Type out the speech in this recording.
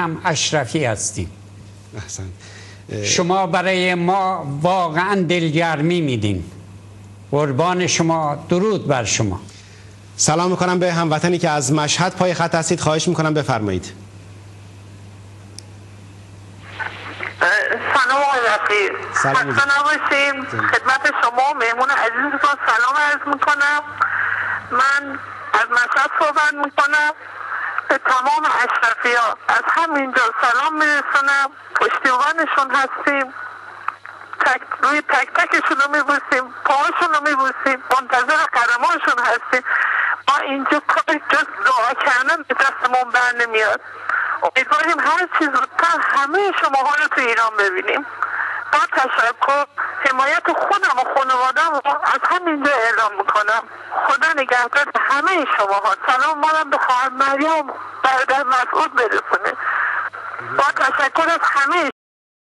هم اشرفی هستیم. احسن. شما برای ما واقعا دلگرمی میدین. قربان شما درود بر شما. سلام می‌کنم به هموطنی که از مشهد پای خط هستید. خواهش می‌کنم بفرمایید. سلام آقای سلام. نباشیم خدمت شما مهمون عزیزتون سلام عرض می‌کنم. من از مشهد صحبت می‌کنم. به تمام اشرفی ها از همینجا سلام میرسونم. پشتیبانشون هستیم. تک روی تک تکشون رو میبوسیم. پاهاشون رو میبوسیم. منتظر قدماشون هستیم. ما اینجا کار جز دعا کردن به دستمون بر نمیاد. امیدواریم هر چیز زودتر همه شما ها رو تو ایران ببینیم. با تشکر حمایت خودم و خانوادم رو از همینجا اعلام می‌کنم. خدا نگهدار همه شما ها سلام مالم به خواهر مریم برادر مسعود برسونه. با تشکر از همه